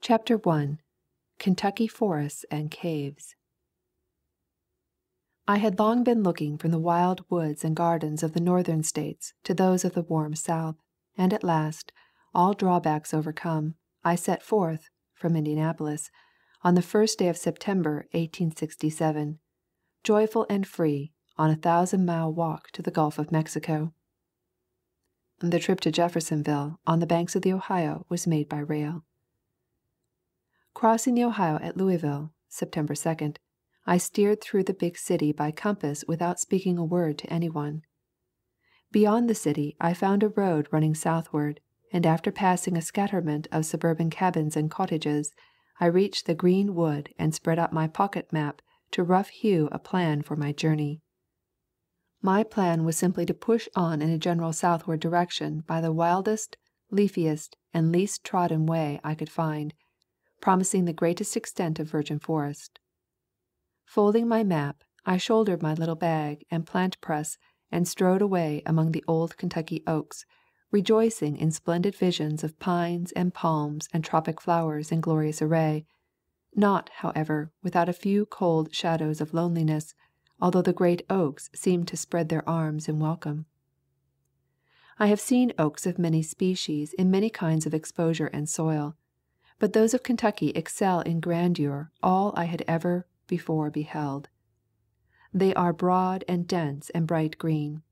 CHAPTER I KENTUCKY FORESTS AND CAVES I had long been looking from the wild woods and gardens of the Northern States to those of the warm South, and at last, all drawbacks overcome, I set forth (from Indianapolis) on the first day of September, 1867, joyful and free, on a thousand mile walk to the Gulf of Mexico. The trip to Jeffersonville, on the banks of the Ohio, was made by rail. Crossing the Ohio at Louisville, September 2, I steered through the big city by compass without speaking a word to any one. Beyond the city I found a road running southward, and after passing a scatterment of suburban cabins and cottages, I reached the green wood and spread out my pocket map to rough hew a plan for my journey. My plan was simply to push on in a general southward direction by the wildest, leafiest, and least trodden way I could find, promising the greatest extent of virgin forest. Folding my map, I shouldered my little bag and plant press and strode away among the old Kentucky oaks, rejoicing in splendid visions of pines and palms and tropic flowers in glorious array, not, however, without a few cold shadows of loneliness although the great oaks seemed to spread their arms in welcome. I have seen oaks of many species in many kinds of exposure and soil, but those of Kentucky excel in grandeur all I had ever before beheld. They are broad and dense and bright green.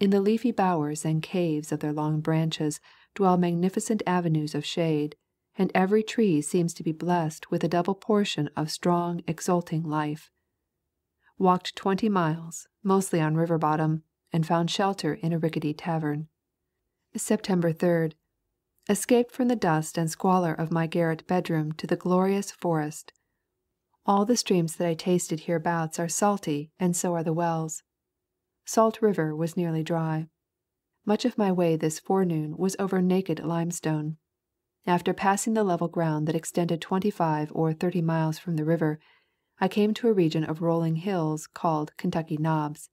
In the leafy bowers and caves of their long branches dwell magnificent avenues of shade, and every tree seems to be blessed with a double portion of strong exulting life walked twenty miles, mostly on river bottom, and found shelter in a rickety tavern. September 3. Escaped from the dust and squalor of my garret bedroom to the glorious forest. All the streams that I tasted hereabouts are salty and so are the wells. Salt River was nearly dry. Much of my way this forenoon was over naked limestone. After passing the level ground that extended twenty five or thirty miles from the river, I came to a region of rolling hills called Kentucky Knobs,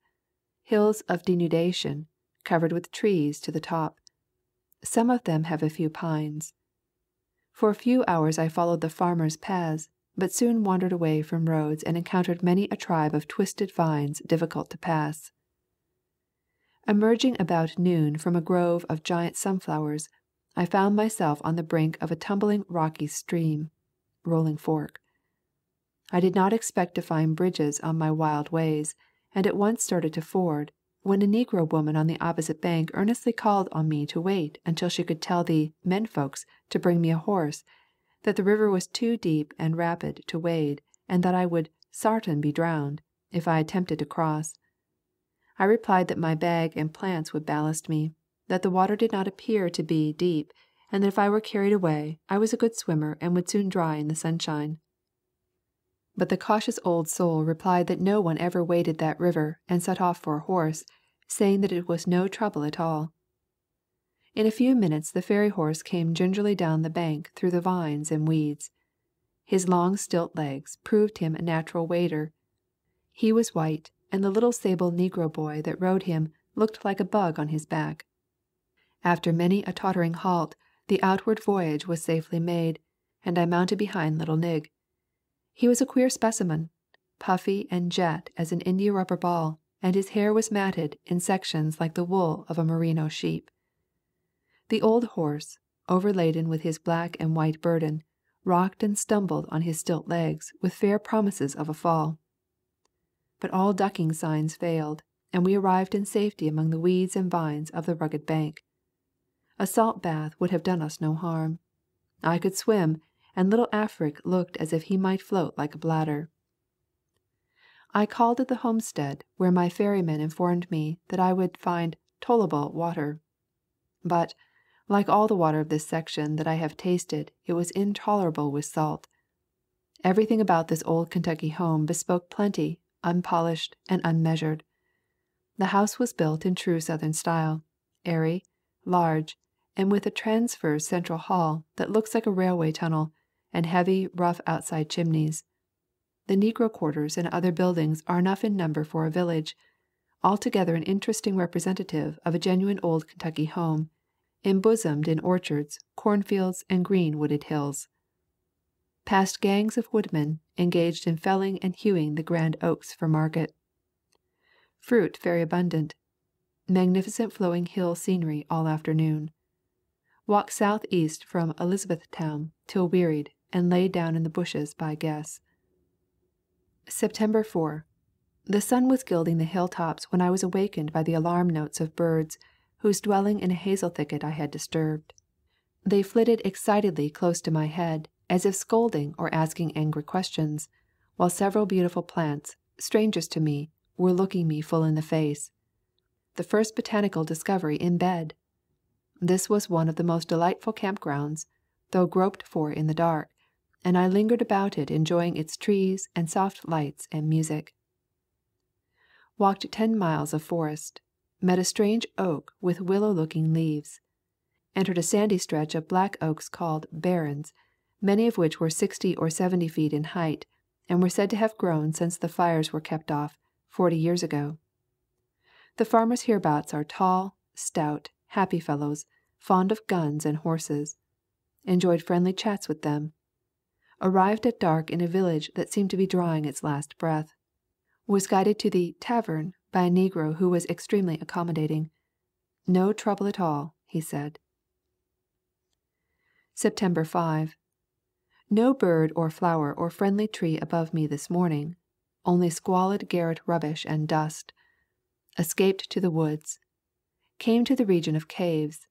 hills of denudation, covered with trees to the top. Some of them have a few pines. For a few hours I followed the farmers' paths, but soon wandered away from roads and encountered many a tribe of twisted vines difficult to pass. Emerging about noon from a grove of giant sunflowers, I found myself on the brink of a tumbling rocky stream, Rolling Fork. I did not expect to find bridges on my wild ways, and at once started to ford, when a negro woman on the opposite bank earnestly called on me to wait until she could tell the "men folks" to bring me a horse, that the river was too deep and rapid to wade, and that I would "sartain be drowned" if I attempted to cross. I replied that my bag and plants would ballast me, that the water did not appear to be deep, and that if I were carried away, I was a good swimmer and would soon dry in the sunshine. But the cautious old soul replied that no one ever waded that river and set off for a horse, saying that it was no trouble at all. In a few minutes the ferry horse came gingerly down the bank through the vines and weeds. His long stilt legs proved him a natural wader. He was white, and the little sable negro boy that rode him looked like a bug on his back. After many a tottering halt, the outward voyage was safely made, and I mounted behind little Nig. He was a queer specimen, puffy and jet as an India rubber ball, and his hair was matted in sections like the wool of a merino sheep. The old horse, overladen with his black and white burden, rocked and stumbled on his stilt legs with fair promises of a fall. But all ducking signs failed, and we arrived in safety among the weeds and vines of the rugged bank. A salt bath would have done us no harm. I could swim and little Afric looked as if he might float like a bladder. I called at the homestead where my ferryman informed me that I would find "tol'able" water. But, like all the water of this section that I have tasted it was intolerable with salt. Everything about this old Kentucky home bespoke plenty, unpolished, and unmeasured. The house was built in true Southern style, airy, large, and with a transverse central hall that looks like a railway tunnel, and heavy, rough outside chimneys. The negro quarters and other buildings are enough in number for a village, altogether an interesting representative of a genuine old Kentucky home, embosomed in orchards, cornfields, and green wooded hills. past gangs of woodmen engaged in felling and hewing the grand oaks for market. Fruit very abundant. Magnificent flowing hill scenery all afternoon. Walked southeast from Elizabethtown till wearied and lay down in the bushes by guess. September 4. The sun was gilding the hilltops when I was awakened by the alarm notes of birds whose dwelling in a hazel thicket I had disturbed. They flitted excitedly close to my head, as if scolding or asking angry questions, while several beautiful plants, strangers to me, were looking me full in the face. The first botanical discovery in bed! This was one of the most delightful camp grounds, though groped for in the dark, and I lingered about it enjoying its trees and soft lights and music. Walked ten miles of forest. Met a strange oak with willow looking leaves. Entered a sandy stretch of black oaks called barrens, many of which were sixty or seventy feet in height, and were said to have grown since the fires were kept off, forty years ago. The farmers hereabouts are tall, stout, happy fellows, fond of guns and horses. Enjoyed friendly chats with them. Arrived at dark in a village that seemed to be drawing its last breath. Was guided to the tavern by a negro who was extremely accommodating. No trouble at all, he said. September 5. No bird or flower or friendly tree above me this morning, only squalid garret rubbish and dust. Escaped to the woods. Came to the region of caves.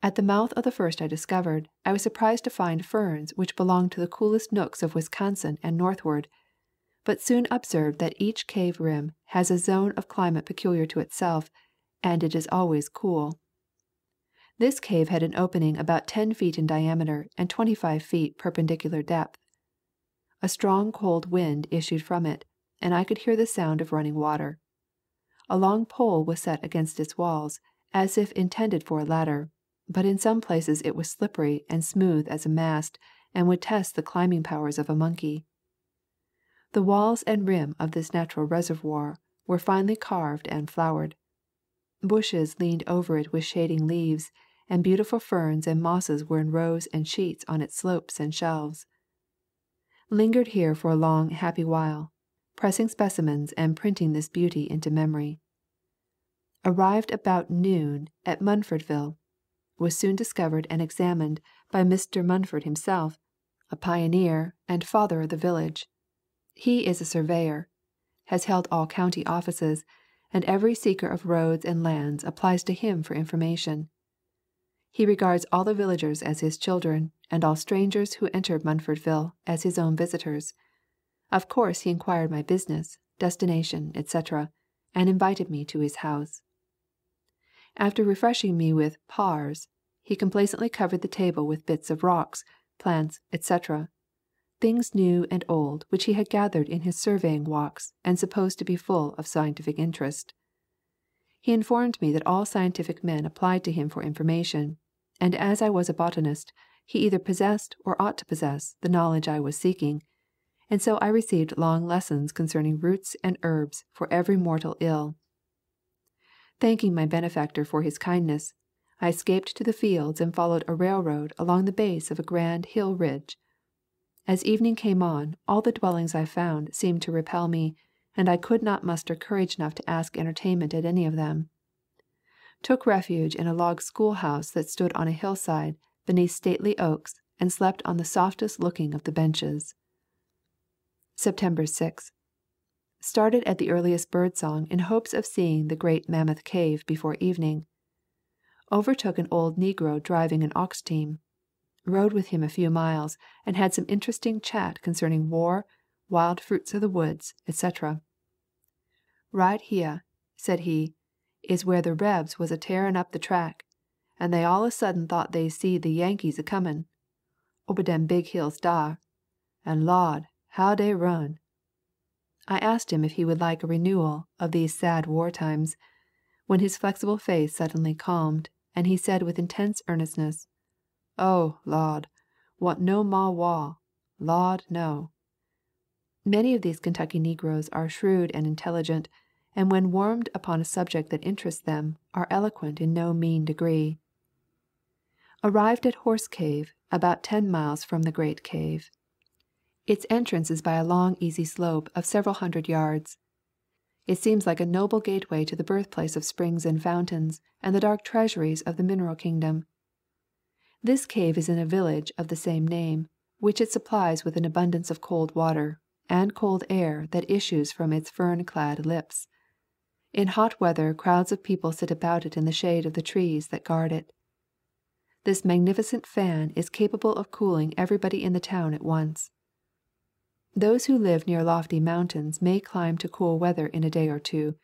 At the mouth of the first I discovered, I was surprised to find ferns which belonged to the coolest nooks of Wisconsin and northward, but soon observed that each cave rim has a zone of climate peculiar to itself, and it is always cool. This cave had an opening about ten feet in diameter and twenty five feet perpendicular depth. A strong cold wind issued from it, and I could hear the sound of running water. A long pole was set against its walls, as if intended for a ladder, but in some places it was slippery and smooth as a mast and would test the climbing powers of a monkey. The walls and rim of this natural reservoir were finely carved and flowered. Bushes leaned over it with shading leaves, and beautiful ferns and mosses were in rows and sheets on its slopes and shelves. Lingered here for a long happy while, pressing specimens and printing this beauty into memory. Arrived about noon at Munfordville. Was soon discovered and examined by Mr. Munford himself, a pioneer and father of the village. He is a surveyor, has held all county offices, and every seeker of roads and lands applies to him for information. He regards all the villagers as his children, and all strangers who enter Munfordville as his own visitors. Of course he inquired my business, destination, etc., and invited me to his house. After refreshing me with "pars," he complacently covered the table with bits of rocks, plants, etc., things new and old which he had gathered in his surveying walks and supposed to be full of scientific interest. He informed me that all scientific men applied to him for information, and as I was a botanist, he either possessed or ought to possess the knowledge I was seeking, and so I received long lessons concerning roots and herbs for every mortal ill. Thanking my benefactor for his kindness, I escaped to the fields and followed a railroad along the base of a grand hill ridge. As evening came on, all the dwellings I found seemed to repel me, and I could not muster courage enough to ask entertainment at any of them. Took refuge in a log schoolhouse that stood on a hillside beneath stately oaks and slept on the softest looking of the benches. September 6. Started at the earliest bird song in hopes of seeing the great Mammoth Cave before evening. Overtook an old negro driving an ox team. Rode with him a few miles and had some interesting chat concerning war, wild fruits of the woods, etc. Right heah, said he, is where the Rebs was a tearin' up the track, and they all a sudden thought they seed the Yankees a comin', ober dem big hills dar, and Lawd, how dey run! I asked him if he would like a renewal of these sad war times, when his flexible face suddenly calmed, and he said with intense earnestness, "Oh, Lawd, want no mo' wa, Lawd, no!" Many of these Kentucky negroes are shrewd and intelligent, and when warmed upon a subject that interests them, are eloquent in no mean degree. Arrived at Horse Cave, about ten miles from the Great Cave. Its entrance is by a long easy slope of several hundred yards. It seems like a noble gateway to the birthplace of springs and fountains and the dark treasuries of the mineral kingdom. This cave is in a village of the same name, which it supplies with an abundance of cold water, and cold air that issues from its fern clad lips. In hot weather crowds of people sit about it in the shade of the trees that guard it. This magnificent fan is capable of cooling everybody in the town at once. Those who live near lofty mountains may climb to cool weather in a day or two,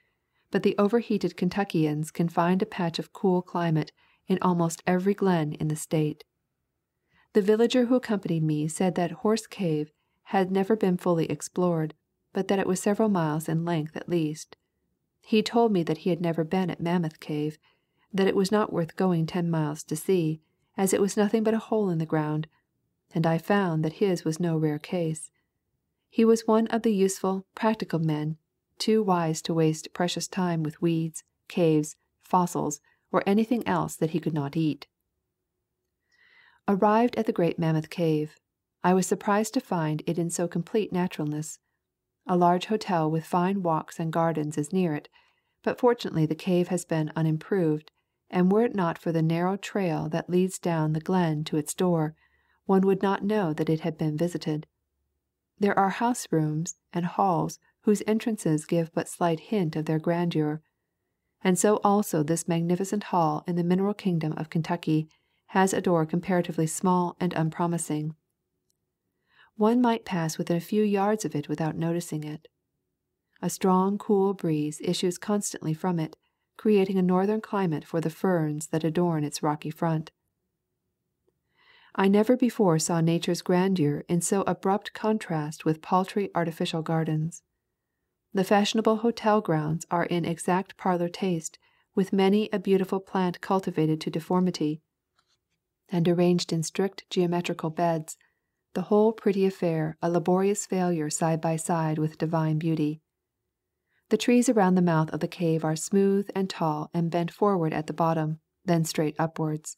but the overheated Kentuckians can find a patch of cool climate in almost every glen in the State. The villager who accompanied me said that Horse Cave had never been fully explored, but that it was several miles in length at least. He told me that he had never been at Mammoth Cave, that it was not worth going ten miles to see, as it was nothing but a hole in the ground, and I found that his was no rare case. He was one of the useful, practical men, too wise to waste precious time with weeds, caves, fossils, or anything else that he could not eat. Arrived at the great Mammoth Cave, I was surprised to find it in so complete naturalness. A large hotel with fine walks and gardens is near it, but fortunately the cave has been unimproved, and were it not for the narrow trail that leads down the glen to its door, one would not know that it had been visited. There are house rooms and halls whose entrances give but slight hint of their grandeur. And so also this magnificent hall in the mineral kingdom of Kentucky has a door comparatively small and unpromising. One might pass within a few yards of it without noticing it. A strong cool breeze issues constantly from it, creating a northern climate for the ferns that adorn its rocky front. I never before saw nature's grandeur in so abrupt contrast with paltry artificial gardens. The fashionable hotel grounds are in exact parlor taste with many a beautiful plant cultivated to deformity and arranged in strict geometrical beds, the whole pretty affair a laborious failure side by side with divine beauty. The trees around the mouth of the cave are smooth and tall and bent forward at the bottom, then straight upwards.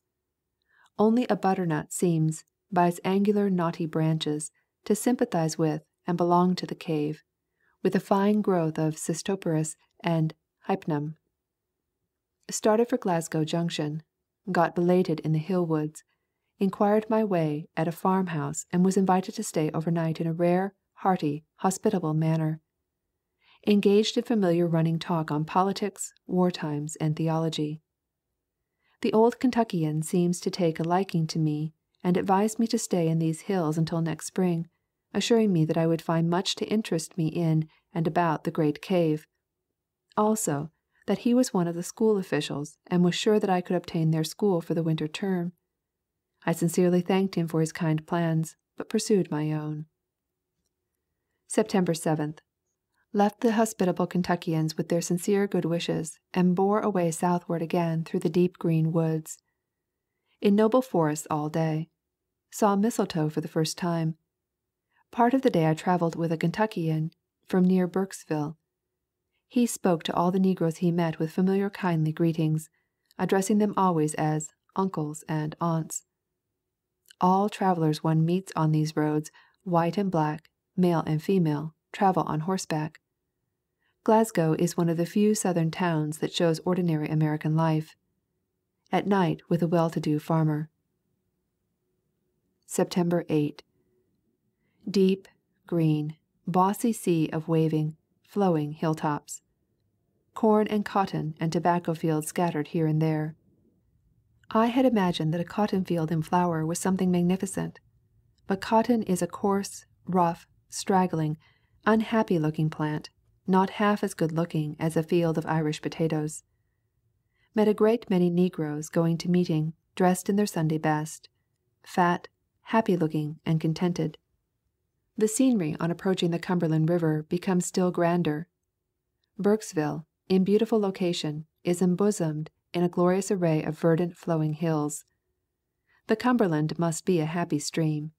Only a butternut seems, by its angular knotty branches, to sympathize with and belong to the cave, with a fine growth of cystopteris and hypnum. Started for Glasgow Junction, got belated in the hill woods, inquired my way at a farmhouse and was invited to stay overnight in a rare, hearty, hospitable manner. Engaged in familiar running talk on politics, war times, and theology. The old Kentuckian seems to take a liking to me and advised me to stay in these hills until next spring, assuring me that I would find much to interest me in and about the great cave. Also, that he was one of the school officials and was sure that I could obtain their school for the winter term. I sincerely thanked him for his kind plans, but pursued my own. September 7th left the hospitable Kentuckians with their sincere good wishes, and bore away southward again through the deep green woods. In noble forests all day. Saw mistletoe for the first time. Part of the day I traveled with a Kentuckian from near Burkesville. He spoke to all the negroes he met with familiar kindly greetings, addressing them always as uncles and aunts. All travelers one meets on these roads, white and black, male and female, travel on horseback. Glasgow is one of the few southern towns that shows ordinary American life. At night with a well to do farmer. September 8. Deep, green, bossy sea of waving, flowing hilltops. Corn and cotton and tobacco fields scattered here and there. I had imagined that a cotton field in flower was something magnificent, but cotton is a coarse, rough, straggling, unhappy looking plant not half as good looking as a field of Irish potatoes. Met a great many negroes going to meeting dressed in their Sunday best, fat, happy looking, and contented. The scenery on approaching the Cumberland River becomes still grander. Burkesville, in beautiful location, is embosomed in a glorious array of verdant flowing hills. The Cumberland must be a happy stream.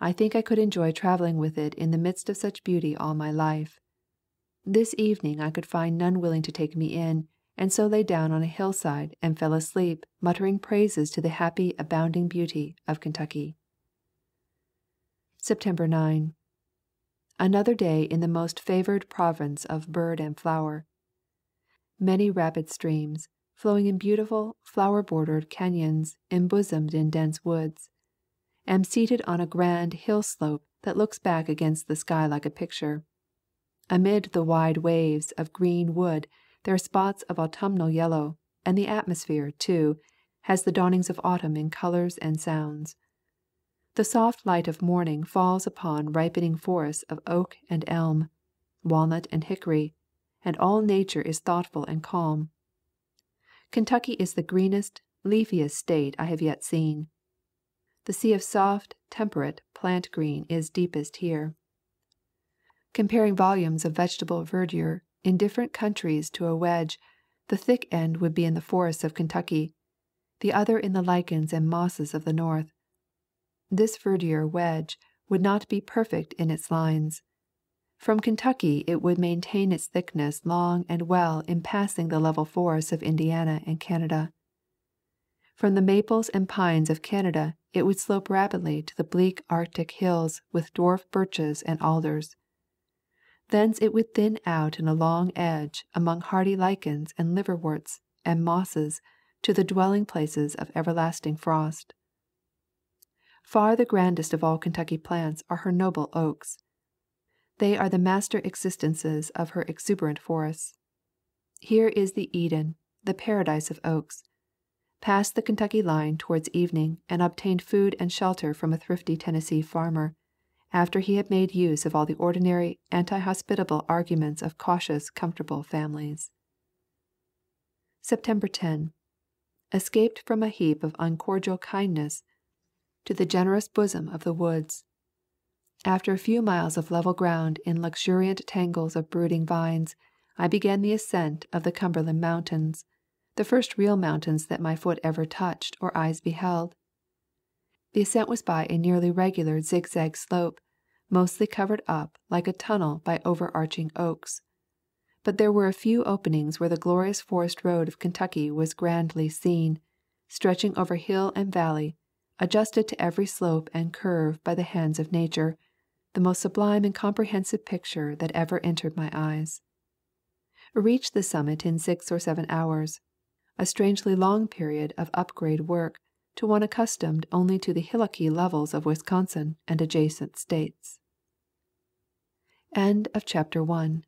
I think I could enjoy traveling with it in the midst of such beauty all my life. This evening I could find none willing to take me in, and so lay down on a hillside and fell asleep muttering praises to the happy abounding beauty of Kentucky. September 9. Another day in the most favored province of bird and flower. Many rapid streams, flowing in beautiful, flower bordered cafions embosomed in dense woods. Am seated on a grand hill slope that looks back against the sky like a picture. Amid the wide waves of green wood there are spots of autumnal yellow, and the atmosphere, too, has the dawnings of autumn in colors and sounds. The soft light of morning falls upon ripening forests of oak and elm, walnut and hickory, and all nature is thoughtful and calm. Kentucky is the greenest, leafiest State I have yet seen. The sea of soft, temperate plant green is deepest here. Comparing volumes of vegetable verdure in different countries to a wedge, the thick end would be in the forests of Kentucky, the other in the lichens and mosses of the North. This verdure wedge would not be perfect in its lines. From Kentucky it would maintain its thickness long and well in passing the level forests of Indiana and Canada. From the maples and pines of Canada it would slope rapidly to the bleak Arctic hills with dwarf birches and alders. Thence it would thin out in a long edge among hardy lichens and liverworts and mosses to the dwelling places of everlasting frost. Far the grandest of all Kentucky plants are her noble oaks. They are the master existences of her exuberant forests. Here is the Eden, the paradise of oaks. Passed the Kentucky line towards evening and obtained food and shelter from a thrifty Tennessee farmer, after he had made use of all the ordinary anti hospitable arguments of cautious, comfortable families. September 10. Escaped from a heap of uncordial kindness to the generous bosom of the woods. After a few miles of level ground in luxuriant tangles of brooding vines, I began the ascent of the Cumberland Mountains, the first real mountains that my foot ever touched or eyes beheld. The ascent was by a nearly regular zigzag slope, mostly covered up like a tunnel by overarching oaks. But there were a few openings where the glorious forest road of Kentucky was grandly seen, stretching over hill and valley adjusted to every slope and curve by the hands of nature, the most sublime and comprehensive picture that ever entered my eyes. Reached the summit in six or seven hours, a strangely long period of upgrade work to one accustomed only to the hillocky levels of Wisconsin and adjacent States. End of chapter one.